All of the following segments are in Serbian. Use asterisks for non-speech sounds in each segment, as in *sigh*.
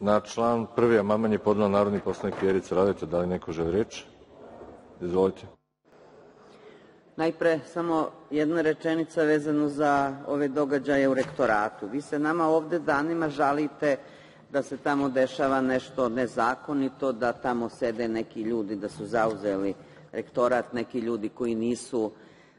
Na član 1. amandman je podnela narodni poslanik Vjerica Radeta. Da li neko želi reč? Izvolite. Najpre samo jedna rečenica vezano za ove događaje u rektoratu. Vi se nama ovde danima žalite da se tamo dešava nešto nezakonito, da tamo sede neki ljudi, da su zauzeli rektorat neki ljudi koji nisu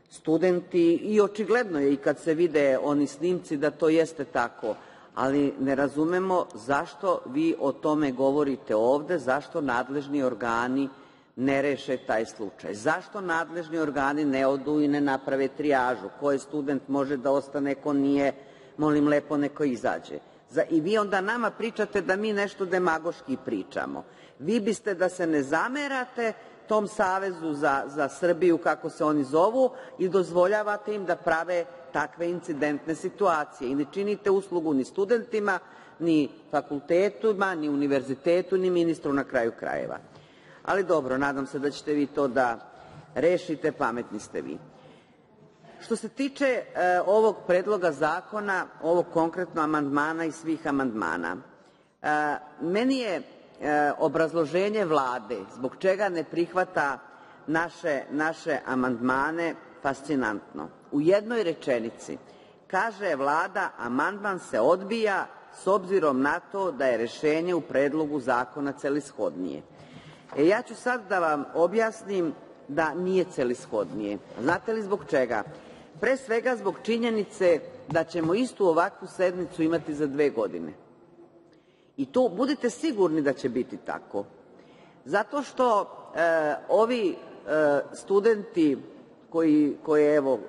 studenti i očigledno je i kad se vide oni snimci da to jeste tako, ali ne razumemo zašto vi o tome govorite ovde, zašto nadležni organi ne reše taj slučaj. Zašto nadležni organi ne odu i ne naprave trijažu? Ko je student može da ostane, ko nije, molim lepo neko izađe. I vi onda nama pričate da mi nešto demagoški pričamo. Vi biste da se ne zamerate tom Savezu za, Srbiju, kako se oni zovu, i dozvoljavate im da prave takve incidentne situacije i ne činite uslugu ni studentima, ni fakultetima, ni univerzitetu, ni ministru na kraju krajeva. Ali dobro, nadam se da ćete vi to da rešite, pametni ste vi. Što se tiče e, ovog predloga zakona, ovog konkretno amandmana i svih amandmana, e, meni je obrazloženje Vlade zbog čega ne prihvata naše, naše amandmane fascinantno. U jednoj rečenici kaže Vlada amandman se odbija s obzirom na to da je rešenje u predlogu zakona celishodnije. E, ja ću sad da vam objasnim da nije celishodnije. Znate li zbog čega? Pre svega zbog činjenice da ćemo istu ovakvu sednicu imati za dve godine. I to budite sigurni da će biti tako. Zato što e, ovi e, studenti koji, koje evo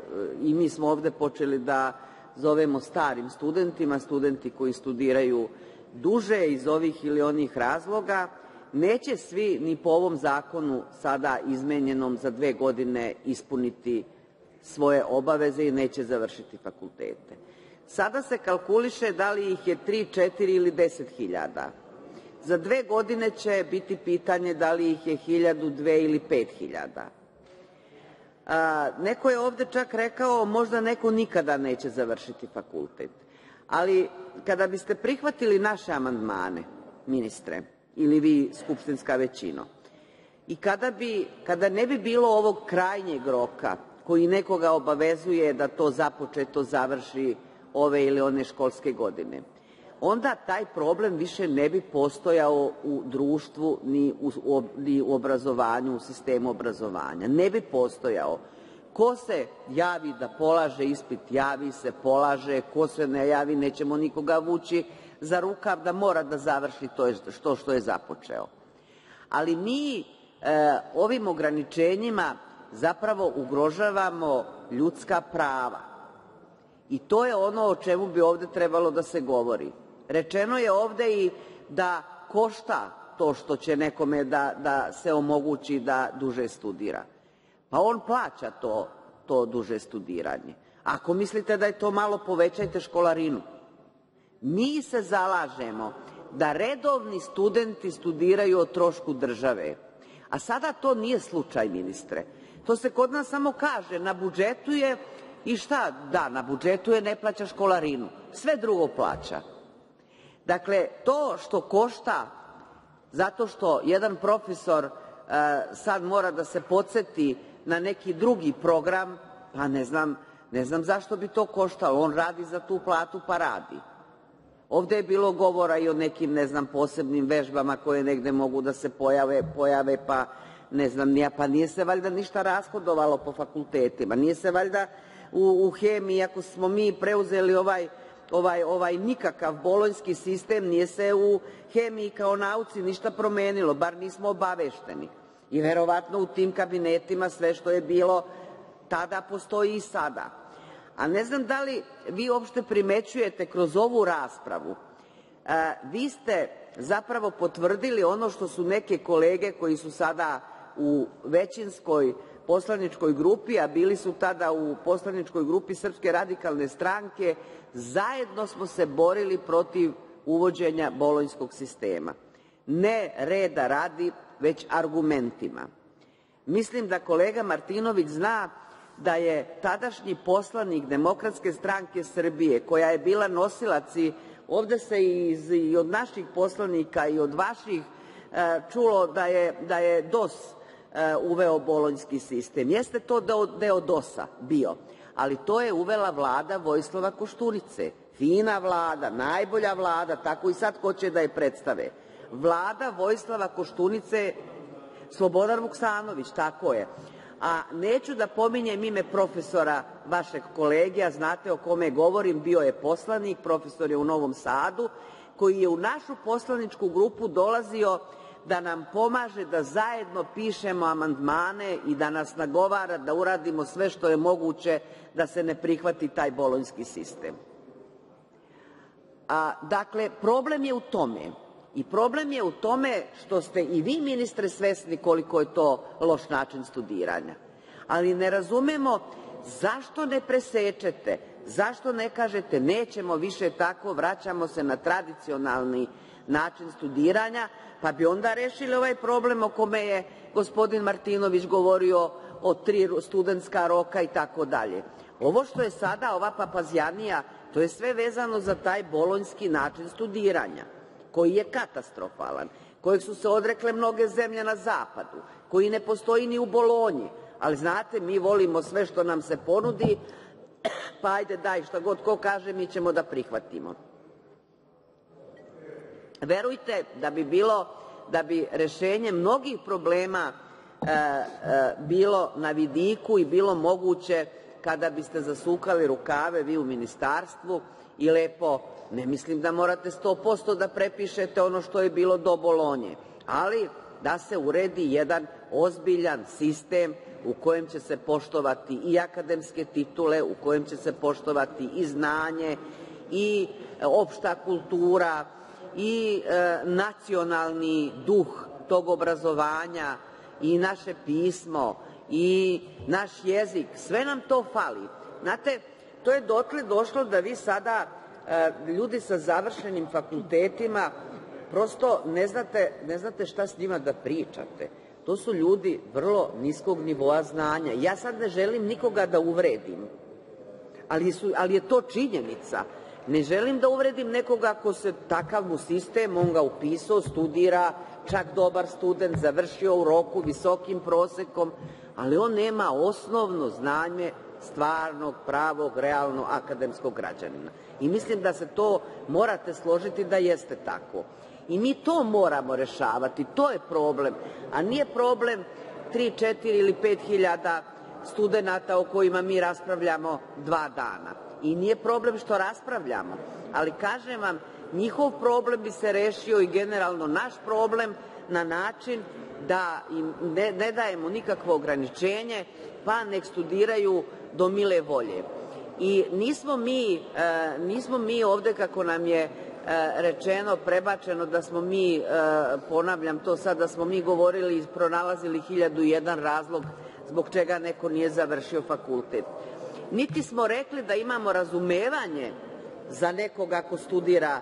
i mi smo ovde počeli da zovemo starim studentima, studenti koji studiraju duže iz ovih ili onih razloga, neće svi ni po ovom zakonu sada izmenjenom za dve godine ispuniti svoje obaveze i neće završiti fakultete. Sada se kalkuliše da li ih je 3, 4 ili 10 hiljada. Za dve godine će biti pitanje da li ih je hiljadu, dve ili pet hiljada. Neko je ovde čak rekao možda neko nikada neće završiti fakultet. Ali kada biste prihvatili naše amandmane, ministre, ili vi skupštinska većina, i kada, bi, kada ne bi bilo ovog krajnjeg roka koji nekoga obavezuje da to započeto završi ove ili one školske godine, onda taj problem više ne bi postojao u društvu ni u, ni u obrazovanju, u sistemu obrazovanja. Ne bi postojao. Ko se javi da polaže ispit, javi se, polaže, ko se ne javi, nećemo nikoga vući za rukav da mora da završi to što, što je započeo. Ali mi e, ovim ograničenjima zapravo ugrožavamo ljudska prava. I to je ono o čemu bi ovde trebalo da se govori. Rečeno je ovde i da košta to što će nekome da, da se omogući da duže studira. Pa on plaća to, to duže studiranje. Ako mislite da je to malo, povećajte školarinu. Mi se zalažemo da redovni studenti studiraju o trošku države. A sada to nije slučaj, ministre. To se kod nas samo kaže, na budžetu je i šta? Da, na budžetu je ne plaća školarinu. Sve drugo plaća. Dakle, to što košta zato što jedan profesor uh, sad mora da se podseti na neki drugi program, pa ne znam, ne znam zašto bi to koštalo. On radi za tu platu, pa radi. Ovde je bilo govora i o nekim, ne znam, posebnim vežbama koje negde mogu da se pojave, pojave pa ne znam, nija, pa nije se valjda ništa rashodovalo po fakultetima. Nije se valjda u, hemiji, ako smo mi preuzeli ovaj ovaj, ovaj nikakav bolonjski sistem, nije se u hemiji kao nauci ništa promenilo, bar nismo obavešteni. I verovatno u tim kabinetima sve što je bilo tada postoji i sada. A ne znam da li vi uopšte primećujete kroz ovu raspravu, a, vi ste zapravo potvrdili ono što su neke kolege koji su sada u većinskoj poslaničkoj grupi, a bili su tada u poslaničkoj grupi Srpske radikalne stranke, zajedno smo se borili protiv uvođenja bolonjskog sistema. Ne reda radi, već argumentima. Mislim da kolega Martinović zna da je tadašnji poslanik Demokratske stranke Srbije, koja je bila nosilac i ovde se i od naših poslanika i od vaših e, čulo da je, da DOS uveo bolonjski sistem. Jeste to deo DOS-a bio, ali to je uvela vlada Vojislava Koštunice. Fina vlada, najbolja vlada, tako i sad hoće da je predstave. Vlada Vojislava Koštunice, Slobodan Vuksanović, tako je a neću da pominjem ime profesora vašeg kolege, a znate o kome govorim, bio je poslanik, profesor je u Novom Sadu, koji je u našu poslaničku grupu dolazio da nam pomaže da zajedno pišemo amandmane i da nas nagovara da uradimo sve što je moguće da se ne prihvati taj bolonjski sistem. A, dakle, problem je u tome i problem je u tome što ste i vi, ministre, svesni koliko je to loš način studiranja. Ali ne razumemo zašto ne presečete, zašto ne kažete nećemo više tako, vraćamo se na tradicionalni način studiranja, pa bi onda rešili ovaj problem o kome je gospodin Martinović govorio o tri studentska roka i tako dalje. Ovo što je sada, ova papazjanija, to je sve vezano za taj bolonjski način studiranja koji je katastrofalan, kojeg su se odrekle mnoge zemlje na zapadu, koji ne postoji ni u Bolonji, ali znate, mi volimo sve što nam se ponudi, pa ajde daj, šta god ko kaže, mi ćemo da prihvatimo. Verujte da da bi rešenje mnogih problema e, e, bilo na vidiku i bilo moguće kada biste zasukali rukave vi u ministarstvu i lepo Ne mislim da morate 100% da prepišete ono što je bilo do Bolonje, ali da se uredi jedan ozbiljan sistem u kojem će se poštovati i akademske titule, u kojem će se poštovati i znanje i opšta kultura i e, nacionalni duh tog obrazovanja i naše pismo i naš jezik, sve nam to fali. Znate, to je dotle došlo da vi sada E, ljudi sa završenim fakultetima prosto ne znate, ne znate šta s njima da pričate. To su ljudi vrlo niskog nivoa znanja. Ja sad ne želim nikoga da uvredim, ali, su, ali je to činjenica. Ne želim da uvredim nekoga ko se takav mu sistem, on ga upisao, studira, čak dobar student, završio u roku, visokim prosekom, ali on nema osnovno znanje stvarnog, pravog, realno akademskog građanina. I mislim da se to morate složiti da jeste tako. I mi to moramo rešavati, to je problem, a nije problem 3, 4 ili 5 hiljada studenta o kojima mi raspravljamo dva dana. I nije problem što raspravljamo, ali kažem vam, njihov problem bi se rešio i generalno naš problem na način da im ne, ne dajemo nikakvo ograničenje, pa nek studiraju do mile volje. I nismo mi, e, nismo mi ovde, kako nam je e, rečeno, prebačeno da smo mi, e, ponavljam to sad, da smo mi govorili i pronalazili hiljadu i jedan razlog zbog čega neko nije završio fakultet. Niti smo rekli da imamo razumevanje za nekoga ako studira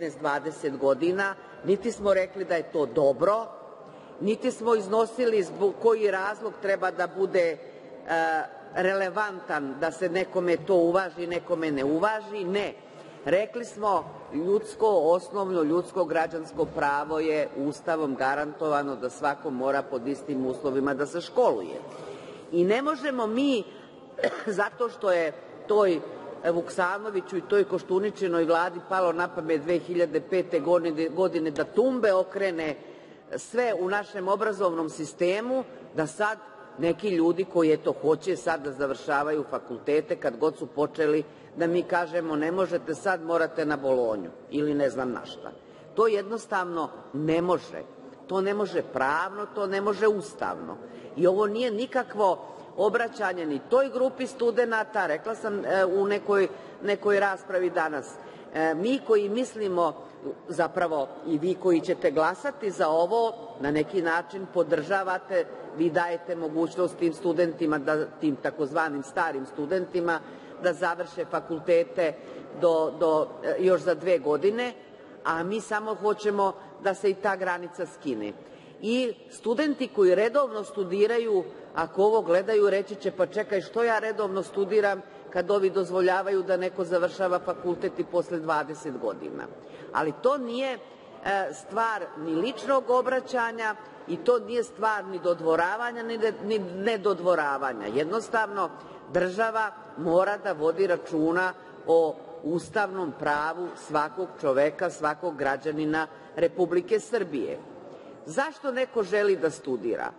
15-20 godina, niti smo rekli da je to dobro, niti smo iznosili koji razlog treba da bude relevantan da se nekome to uvaži, nekome ne uvaži. Ne. Rekli smo ljudsko, osnovno ljudsko građansko pravo je ustavom garantovano da svako mora pod istim uslovima da se školuje. I ne možemo mi, *coughs* zato što je toj Vuksanoviću i toj Koštuničinoj vladi palo na pamet 2005. godine, godine da tumbe okrene sve u našem obrazovnom sistemu, da sad neki ljudi koji eto hoće sad da završavaju fakultete kad god su počeli da mi kažemo ne možete sad, morate na Bolonju ili ne znam na šta. To jednostavno ne može. To ne može pravno, to ne može ustavno. I ovo nije nikakvo obraćanje ni toj grupi studenta, rekla sam e, u nekoj, nekoj raspravi danas, e, mi koji mislimo, zapravo i vi koji ćete glasati za ovo, na neki način podržavate vi dajete mogućnost tim studentima, da, tim takozvanim starim studentima, da završe fakultete do, do, e, još za dve godine, a mi samo hoćemo da se i ta granica skine. I studenti koji redovno studiraju, ako ovo gledaju, reći će pa čekaj što ja redovno studiram kad ovi dozvoljavaju da neko završava fakultet i posle 20 godina. Ali to nije e, stvar ni ličnog obraćanja i to nije stvar ni dodvoravanja ni nedodvoravanja. Jednostavno, država mora da vodi računa o ustavnom pravu svakog čoveka, svakog građanina Republike Srbije. Zašto neko želi da studira?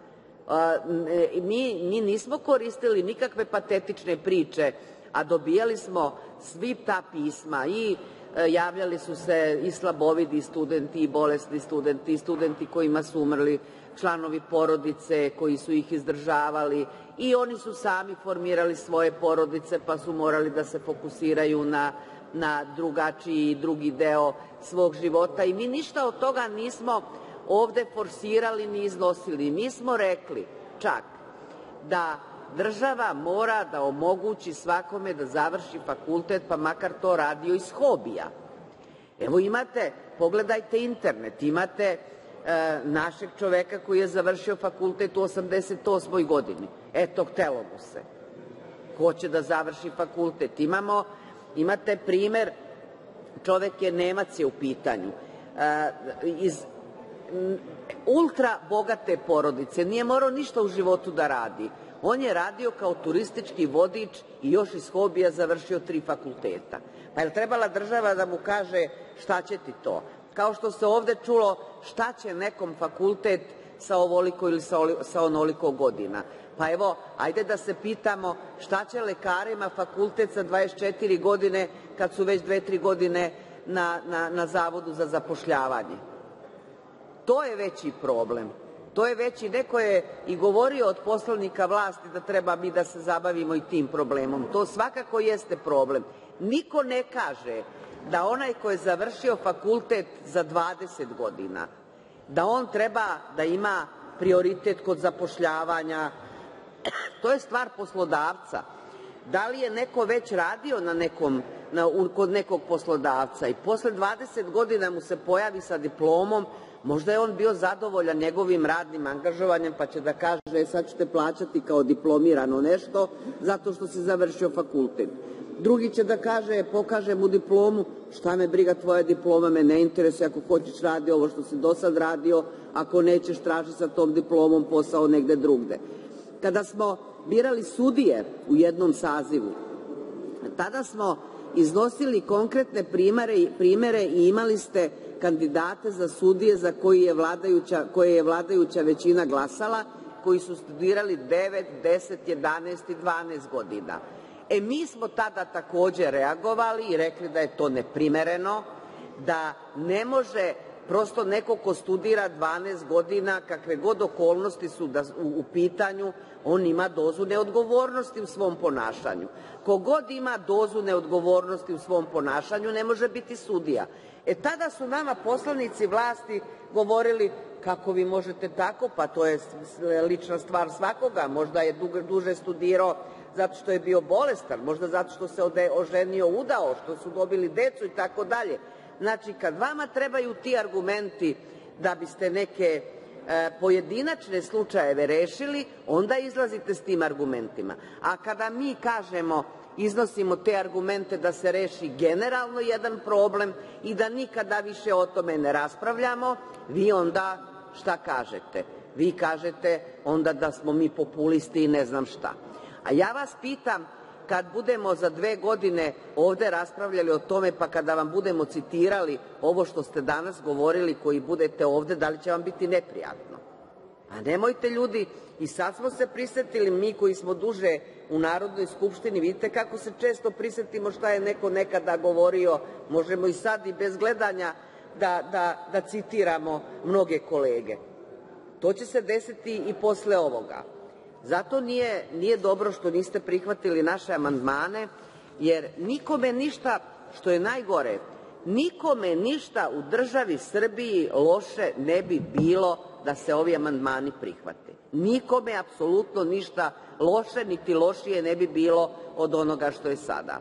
Mi, nismo koristili nikakve patetične priče, a dobijali smo svi ta pisma i e, javljali su se i slabovidi studenti i bolesni studenti i studenti kojima su umrli članovi porodice koji su ih izdržavali i oni su sami formirali svoje porodice pa su morali da se fokusiraju na, na drugačiji drugi deo svog života i mi ništa od toga nismo ovde forsirali ni iznosili. Mi smo rekli čak da država mora da omogući svakome da završi fakultet, pa makar to radio iz hobija. Evo imate, pogledajte internet, imate e, našeg čoveka koji je završio fakultet u 88. godini. Eto, htelo mu se. Hoće da završi fakultet. Imamo, imate primer, čovek je Nemac je u pitanju, e, iz ultra bogate porodice, nije morao ništa u životu da radi. On je radio kao turistički vodič i još iz hobija završio tri fakulteta. Pa je trebala država da mu kaže šta će ti to? Kao što se ovde čulo šta će nekom fakultet sa ovoliko ili sa, onoliko godina. Pa evo, ajde da se pitamo šta će lekarima fakultet sa 24 godine kad su već dve, tri godine na, na, na Zavodu za zapošljavanje. To je veći problem. To je veći, neko je i govorio od poslanika vlasti da treba mi da se zabavimo i tim problemom. To svakako jeste problem. Niko ne kaže da onaj ko je završio fakultet za 20 godina, da on treba da ima prioritet kod zapošljavanja. *clears throat* To je stvar poslodavca. Da li je neko već radio na nekom, na, kod nekog poslodavca i posle 20 godina mu se pojavi sa diplomom, Možda je on bio zadovoljan njegovim radnim angažovanjem, pa će da kaže e, sad ćete plaćati kao diplomirano nešto zato što si završio fakultet. Drugi će da kaže, pokaže mu diplomu, šta me briga tvoja diploma, me ne interesuje, ako hoćeš radi ovo što si do sad radio, ako nećeš traži sa tom diplomom posao negde drugde. Kada smo birali sudije u jednom sazivu, tada smo iznosili konkretne primere, primere i imali ste kandidate za sudije za koji je vladajuća, koje je vladajuća većina glasala, koji su studirali 9, 10, 11 i 12 godina. E, mi smo tada takođe reagovali i rekli da je to neprimereno, da ne može prosto neko ko studira 12 godina, kakve god okolnosti su da, u, pitanju, on ima dozu neodgovornosti u svom ponašanju. Kogod ima dozu neodgovornosti u svom ponašanju ne može biti sudija. E tada su nama poslanici vlasti govorili kako vi možete tako, pa to je lična stvar svakoga, možda je duže studirao zato što je bio bolestan, možda zato što se oženio, udao, što su dobili decu i tako dalje. Znači, kad vama trebaju ti argumenti da biste neke e, pojedinačne slučajeve rešili, onda izlazite s tim argumentima. A kada mi kažemo iznosimo te argumente da se reši generalno jedan problem i da nikada više o tome ne raspravljamo, vi onda šta kažete? Vi kažete onda da smo mi populisti i ne znam šta. A ja vas pitam, kad budemo za dve godine ovde raspravljali o tome, pa kada vam budemo citirali ovo što ste danas govorili, koji budete ovde, da li će vam biti neprijatno? Nemojte ljudi, i sad smo se prisetili, mi koji smo duže u Narodnoj skupštini, vidite kako se često prisetimo šta je neko nekada govorio, možemo i sad i bez gledanja da, da, da citiramo mnoge kolege. To će se desiti i posle ovoga. Zato nije, nije dobro što niste prihvatili naše amandmane, jer nikome ništa, što je najgore, nikome ništa u državi Srbiji loše ne bi bilo da se ovi amandmani prihvate. Nikome apsolutno ništa loše niti lošije ne bi bilo od onoga što je sada.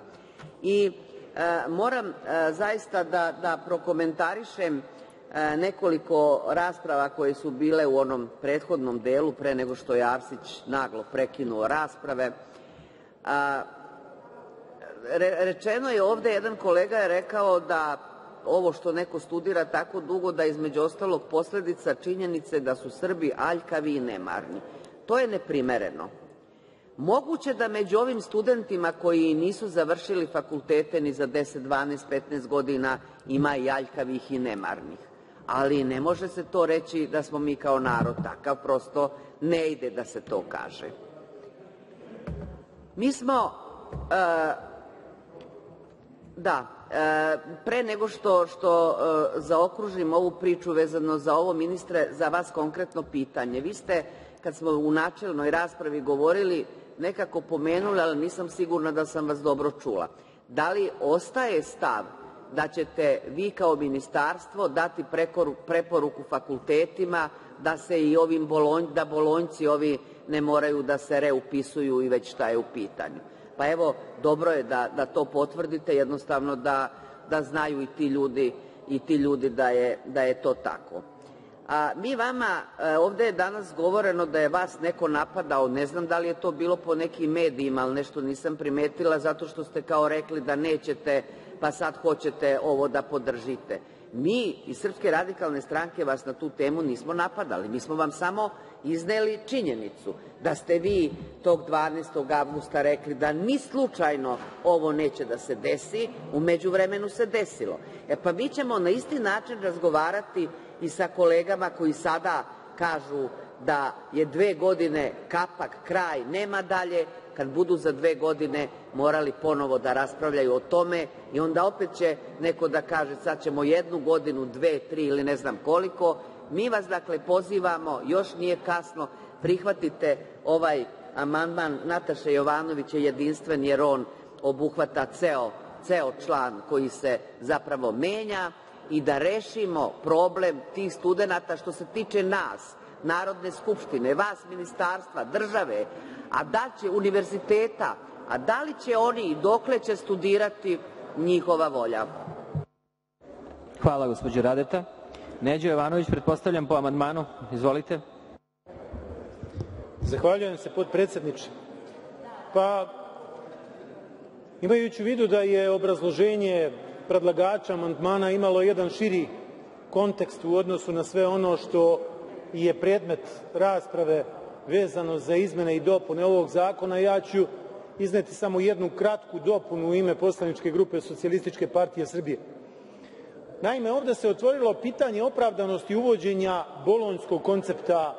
I e, moram e, zaista da, da prokomentarišem e, nekoliko rasprava koje su bile u onom prethodnom delu pre nego što je Arsić naglo prekinuo rasprave. rečeno je ovde, jedan kolega je rekao da ovo što neko studira tako dugo da između ostalog posledica činjenice da su Srbi aljkavi i nemarni. To je neprimereno. Moguće da među ovim studentima koji nisu završili fakultete ni za 10, 12, 15 godina ima i aljkavih i nemarnih, ali ne može se to reći da smo mi kao narod takav, prosto ne ide da se to kaže. Mi smo, e, da, pre nego što, što e, zaokružim ovu priču vezano za ovo, ministre, za vas konkretno pitanje. Vi ste, kad smo u načelnoj raspravi govorili, nekako pomenuli, ali nisam sigurna da sam vas dobro čula. Da li ostaje stav da ćete vi kao ministarstvo dati preporuku fakultetima da se i ovim da bolonjci ovi ne moraju da se reupisuju i već šta je u pitanju. Pa evo, dobro je da, da to potvrdite, jednostavno da, da znaju i ti ljudi, i ti ljudi da, je, da je to tako. A, mi vama, e, ovde je danas govoreno da je vas neko napadao, ne znam da li je to bilo po nekim medijima, ali nešto nisam primetila, zato što ste kao rekli da nećete, pa sad hoćete ovo da podržite. Mi iz Srpske radikalne stranke vas na tu temu nismo napadali, mi smo vam samo izneli činjenicu da ste vi tog 12. avgusta rekli da ni slučajno ovo neće da se desi, u međuvremenu se desilo. E pa mi ćemo na isti način razgovarati i sa kolegama koji sada kažu da je dve godine kapak, kraj, nema dalje, kad budu za dve godine morali ponovo da raspravljaju o tome i onda opet će neko da kaže sad ćemo jednu godinu, dve, tri ili ne znam koliko. Mi vas dakle pozivamo, još nije kasno, prihvatite ovaj amandman Nataše Jovanović je jedinstven jer on obuhvata ceo, ceo član koji se zapravo menja i da rešimo problem tih studenata što se tiče nas, Narodne skupštine, vas, ministarstva, države, a da će univerziteta, a da li će oni i dokle će studirati, njihova volja. Hvala, gospođo Radeta. Neđo Jovanović, pretpostavljam po amandmanu. Izvolite. Zahvaljujem se, potpredsedniče. Pa, imajući u vidu da je obrazloženje predlagača amandmana imalo jedan širi kontekst u odnosu na sve ono što je predmet rasprave vezano za izmene i dopune ovog zakona, ja ću izneti samo jednu kratku dopunu u ime poslaničke grupe Socijalističke partije Srbije. Naime, ovde se otvorilo pitanje opravdanosti uvođenja bolonjskog koncepta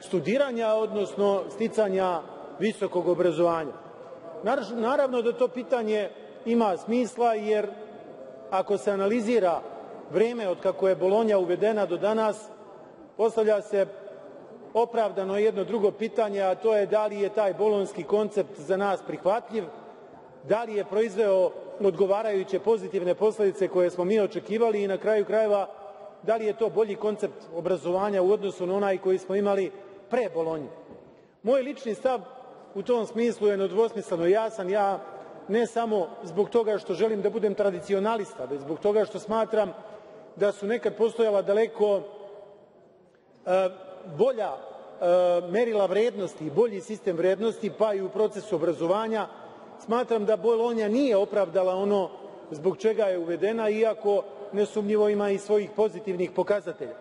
studiranja, odnosno sticanja visokog obrazovanja. Naravno da to pitanje ima smisla, jer ako se analizira vreme od kako je Bolonja uvedena do danas, postavlja se opravdano jedno drugo pitanje, a to je da li je taj bolonski koncept za nas prihvatljiv, da li je proizveo odgovarajuće pozitivne posledice koje smo mi očekivali i na kraju krajeva da li je to bolji koncept obrazovanja u odnosu na onaj koji smo imali pre Bolonje. Moj lični stav u tom smislu je nedvosmisleno jasan. Ja ne samo zbog toga što želim da budem tradicionalista, već zbog toga što smatram da su nekad postojala daleko bolja e, merila vrednosti bolji sistem vrednosti, pa i u procesu obrazovanja, smatram da Bolonja nije opravdala ono zbog čega je uvedena, iako nesumnjivo ima i svojih pozitivnih pokazatelja.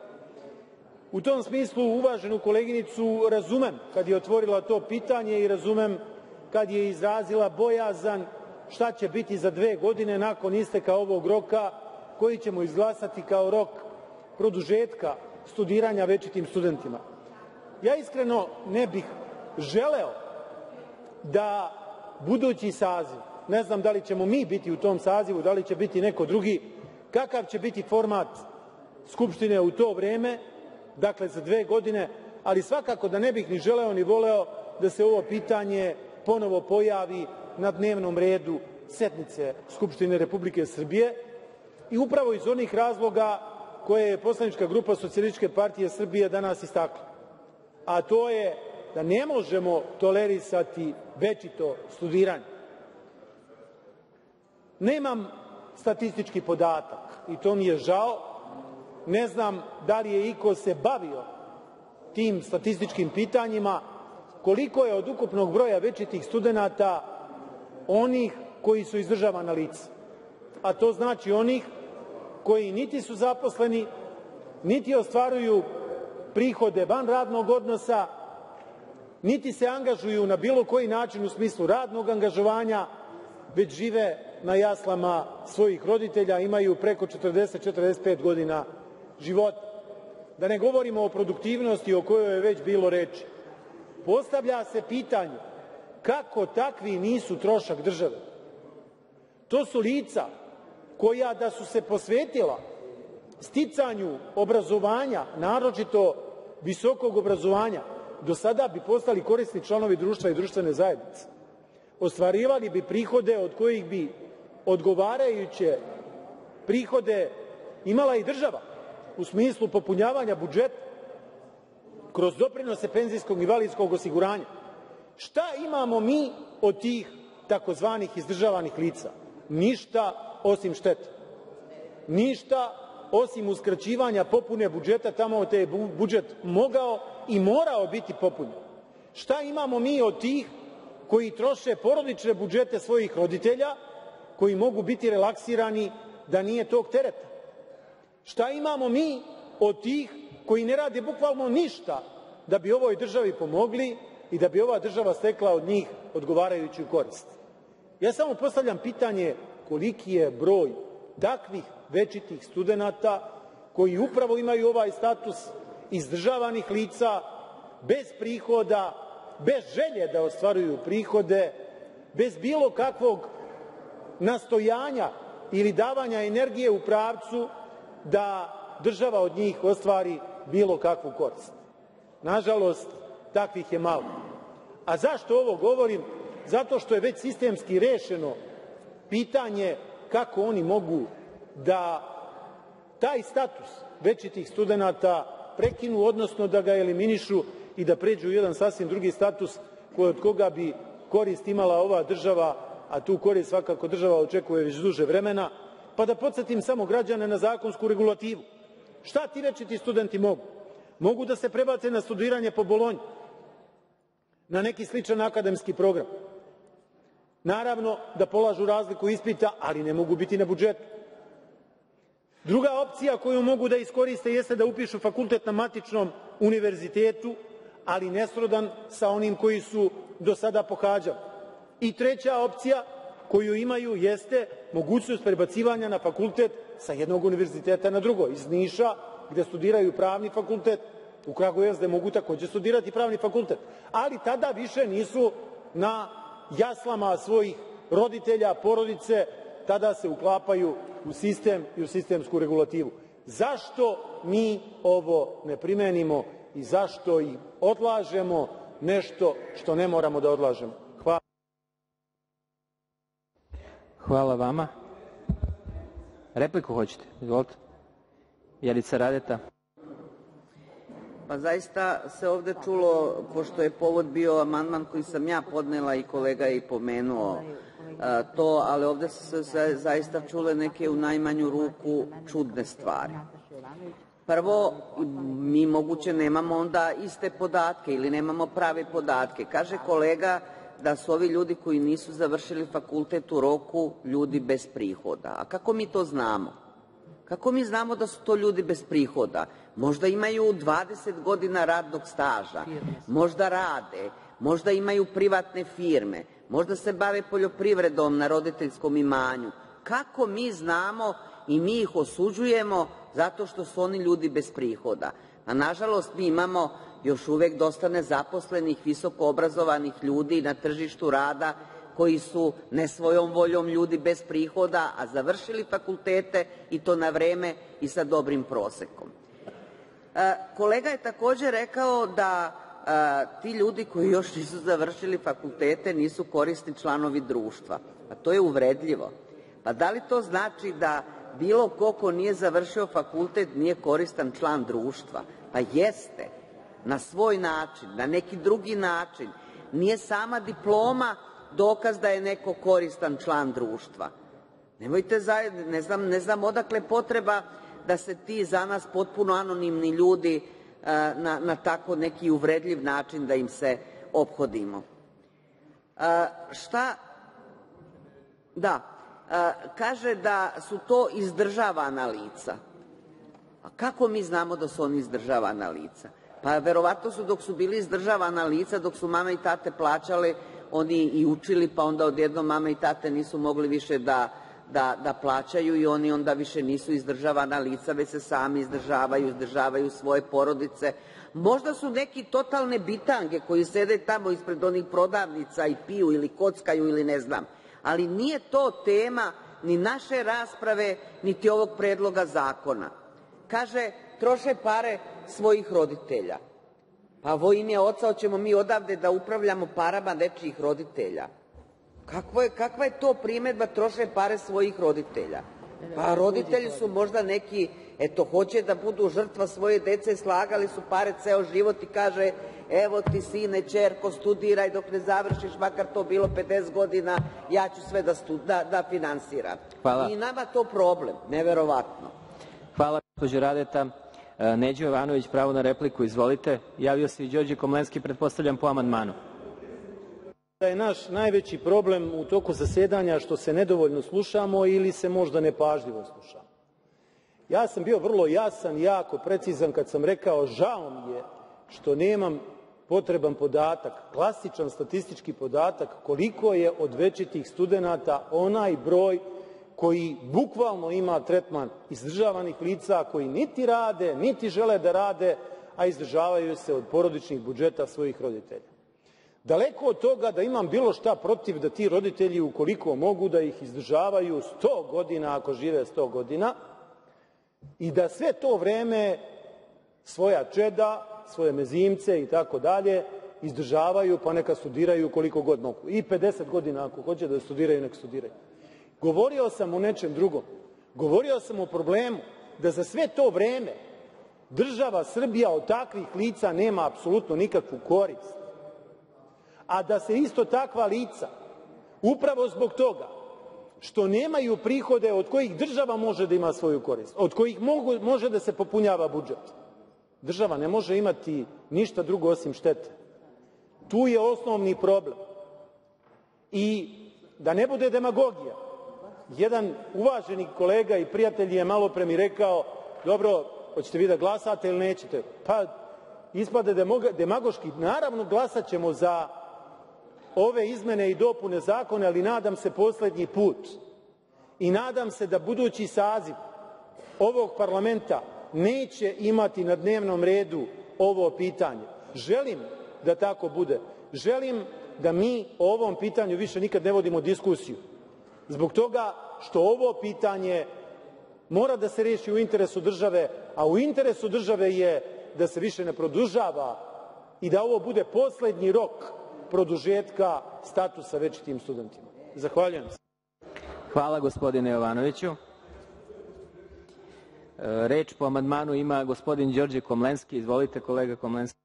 U tom smislu uvaženu koleginicu razumem kad je otvorila to pitanje i razumem kad je izrazila bojazan šta će biti za dve godine nakon isteka ovog roka koji ćemo izglasati kao rok produžetka studiranja večitim studentima. Ja iskreno ne bih želeo da budući saziv, ne znam da li ćemo mi biti u tom sazivu, da li će biti neko drugi, kakav će biti format Skupštine u to vreme, dakle za dve godine, ali svakako da ne bih ni želeo ni voleo da se ovo pitanje ponovo pojavi na dnevnom redu sednice Skupštine Republike Srbije i upravo iz onih razloga koje je poslanička grupa Socijalističke partije Srbije danas istakla, a to je da ne možemo tolerisati večito studiranje. Nemam statistički podatak i to mi je žao, ne znam da li je iko se bavio tim statističkim pitanjima, koliko je od ukupnog broja večitih studenata onih koji su izdržavana lica, a to znači onih koji niti su zaposleni, niti ostvaruju prihode van radnog odnosa, niti se angažuju na bilo koji način u smislu radnog angažovanja, već žive na jaslama svojih roditelja, imaju preko 40-45 godina života. Da ne govorimo o produktivnosti o kojoj je već bilo reči. Postavlja se pitanje kako takvi nisu trošak države. To su lica koja da su se posvetila sticanju obrazovanja, naročito visokog obrazovanja, do sada bi postali korisni članovi društva i društvene zajednice. Ostvarivali bi prihode od kojih bi odgovarajuće prihode imala i država u smislu popunjavanja budžeta kroz doprinose penzijskog i invalidskog osiguranja. Šta imamo mi od tih takozvanih izdržavanih lica? Ništa osim štete. Ništa osim uskraćivanja popune budžeta tamo gde je budžet mogao i morao biti popunjen. Šta imamo mi od tih koji troše porodične budžete svojih roditelja, koji mogu biti relaksirani da nije tog tereta? Šta imamo mi od tih koji ne rade bukvalno ništa da bi ovoj državi pomogli i da bi ova država stekla od njih odgovarajuću korist? Ja samo postavljam pitanje koliki je broj takvih večitih studenata koji upravo imaju ovaj status izdržavanih lica, bez prihoda, bez želje da ostvaruju prihode, bez bilo kakvog nastojanja ili davanja energije u pravcu da država od njih ostvari bilo kakvu korist. Nažalost, takvih je malo. A zašto ovo govorim? Zato što je već sistemski rešeno pitanje kako oni mogu da taj status večitih studenata prekinu, odnosno da ga eliminišu i da pređu u jedan sasvim drugi status od koga bi korist imala ova država, a tu korist svakako država očekuje već duže vremena, pa da podsetim samo građane na zakonsku regulativu. Šta ti večiti studenti mogu? Mogu da se prebace na studiranje po Bolonji, na neki sličan akademski program. Naravno da polažu razliku ispita, ali ne mogu biti na budžetu. Druga opcija koju mogu da iskoriste jeste da upišu fakultet na matičnom univerzitetu, ali nesrodan sa onim koji su do sada pohađali. I treća opcija koju imaju jeste mogućnost prebacivanja na fakultet sa jednog univerziteta na drugo. Iz Niša, gde studiraju pravni fakultet, u Kragujevac gde mogu takođe studirati pravni fakultet, ali tada više nisu na jaslama svojih roditelja, porodice, tada se uklapaju u sistem i u sistemsku regulativu. Zašto mi ovo ne primenimo i zašto i odlažemo nešto što ne moramo da odlažemo? Hvala. Hvala vama. Repliku hoćete? Izvolite. Jelica Radeta. Pa zaista se ovde čulo, pošto je povod bio amandman koji sam ja podnela i kolega je i pomenuo to, ali ovde su se zaista čule neke u najmanju ruku čudne stvari. Prvo, mi moguće nemamo onda iste podatke ili nemamo prave podatke. Kaže kolega da su ovi ljudi koji nisu završili fakultet u roku ljudi bez prihoda. A kako mi to znamo? Kako mi znamo da su to ljudi bez prihoda? Možda imaju 20 godina radnog staža, možda rade, možda imaju privatne firme, možda se bave poljoprivredom na roditeljskom imanju. Kako mi znamo i mi ih osuđujemo zato što su oni ljudi bez prihoda? A nažalost mi imamo još uvek dosta nezaposlenih, visoko obrazovanih ljudi na tržištu rada koji su ne svojom voljom ljudi bez prihoda, a završili fakultete i to na vreme i sa dobrim prosekom. E, je takođe rekao da ti ljudi koji još nisu završili fakultete nisu korisni članovi društva. Pa to je uvredljivo. Pa da li to znači da bilo ko ko nije završio fakultet nije koristan član društva? Pa jeste, na svoj način, na neki drugi način. Nije sama diploma dokaz da je neko koristan član društva. Ne znam, ne znam odakle potreba da se ti za nas potpuno anonimni ljudi na, na tako neki uvredljiv način da im se ophodimo. Šta Da, a, kaže da su to izdržavana lica. A kako mi znamo da su oni izdržavana lica? Pa verovatno su dok su bili izdržavana lica, dok su mama i tate plaćale, oni i učili, pa onda odjednom mama i tate nisu mogli više da, da, da plaćaju i oni onda više nisu izdržavana lica, već se sami izdržavaju, izdržavaju svoje porodice. Možda su neki totalne bitange koji sede tamo ispred onih prodavnica i piju ili kockaju ili ne znam. Ali nije to tema ni naše rasprave, niti ovog predloga zakona. Kaže, troše pare svojih roditelja. Pa vo ime oca hoćemo mi odavde da upravljamo parama nečijih roditelja. Kakvo je, kakva je to primedba troše pare svojih roditelja? Pa roditelji su možda neki, eto, hoće da budu žrtva svoje dece, slagali su pare ceo život i kaže, evo ti sine, čerko, studiraj dok ne završiš, makar to bilo 50 godina, ja ću sve da, stu, da, da finansiram. Hvala. I nama to problem, neverovatno. Hvala, gospođo Radeta. E, Neđo Jovanović, pravo na repliku, izvolite. Javio se i Đorđe Komlenski, pretpostavljam po amandmanu. Da je naš najveći problem u toku zasedanja što se nedovoljno slušamo ili se možda nepažljivo slušamo. Ja sam bio vrlo jasan, jako precizan kad sam rekao žao mi je što nemam potreban podatak, klasičan statistički podatak koliko je od večitih studenta onaj broj koji bukvalno ima tretman izdržavanih lica koji niti rade, niti žele da rade, a izdržavaju se od porodičnih budžeta svojih roditelja. Daleko od toga da imam bilo šta protiv da ti roditelji, ukoliko mogu, da ih izdržavaju 100 godina, ako žive 100 godina, i da sve to vreme svoja čeda, svoje mezimce i tako dalje izdržavaju, pa neka studiraju koliko god mogu. I 50 godina ako hoće da studiraju, nek studiraju. Govorio sam o nečem drugom. Govorio sam o problemu da za sve to vreme država Srbija od takvih lica nema apsolutno nikakvu korist. A da se isto takva lica, upravo zbog toga što nemaju prihode od kojih država može da ima svoju korist, od kojih mogu, može da se popunjava budžet. Država ne može imati ništa drugo osim štete. Tu je osnovni problem. I da ne bude demagogija, jedan uvaženi kolega i prijatelj je malo pre mi rekao, dobro, hoćete vi da glasate ili nećete? Pa, ispade demagoški, naravno glasat ćemo za ove izmene i dopune zakona, ali nadam se poslednji put. I nadam se da budući saziv ovog parlamenta neće imati na dnevnom redu ovo pitanje. Želim da tako bude. Želim da mi o ovom pitanju više nikad ne vodimo diskusiju. Zbog toga što ovo pitanje mora da se reši u interesu države, a u interesu države je da se više ne produžava i da ovo bude poslednji rok produžetka statusa večitim studentima. Zahvaljujem se. Hvala gospodine Jovanoviću. E, Reč po amandmanu ima gospodin Đorđe Komlenski. Izvolite kolega Komlenski.